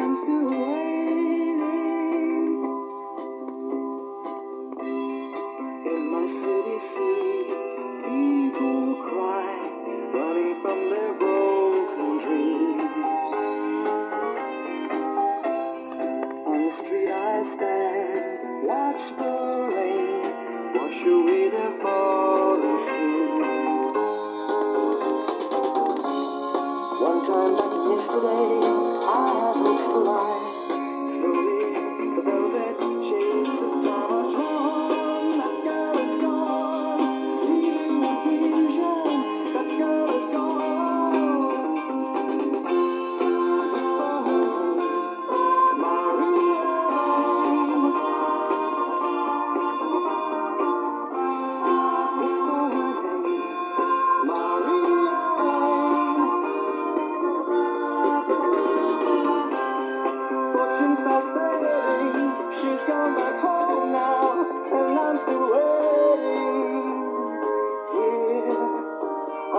I'm still waiting. In my city see people cry running from their broken dreams. On the street I stand watch the rain wash away their fallen skin. One time back yesterday heart looks like.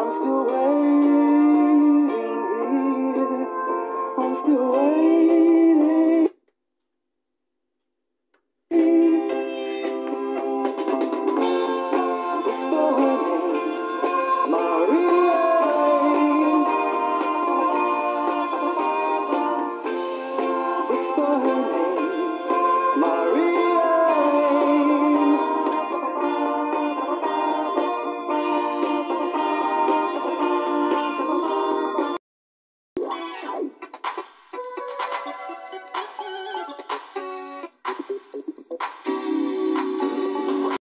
I'm still waiting.